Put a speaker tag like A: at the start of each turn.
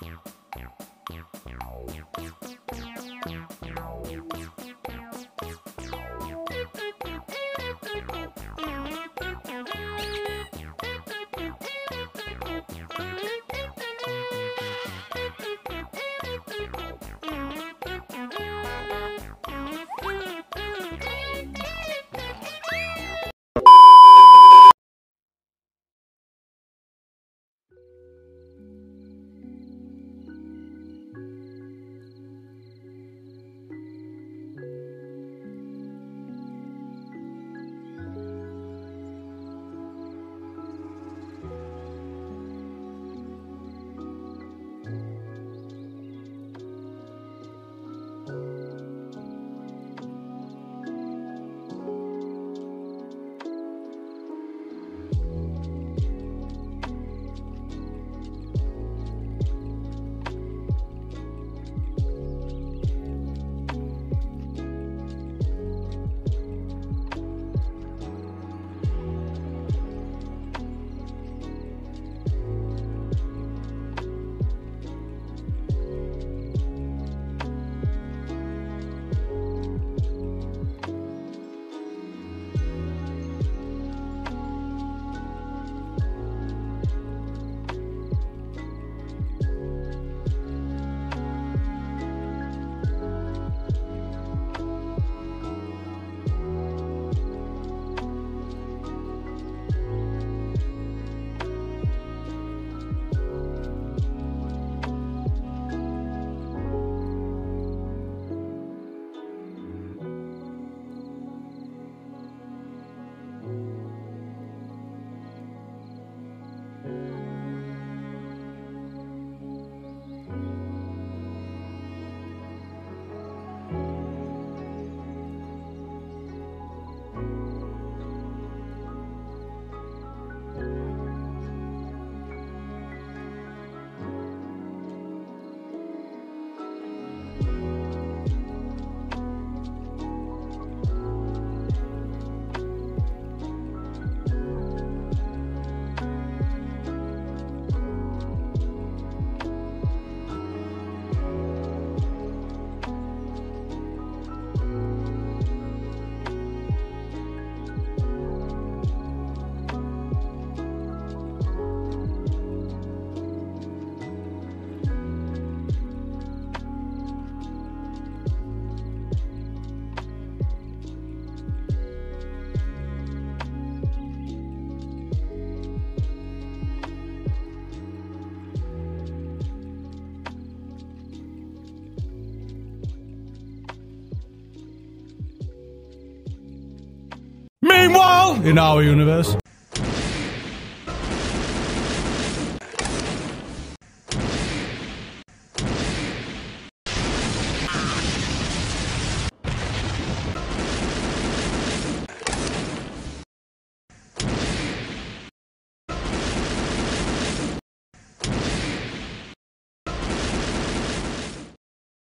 A: Thank you. In our universe,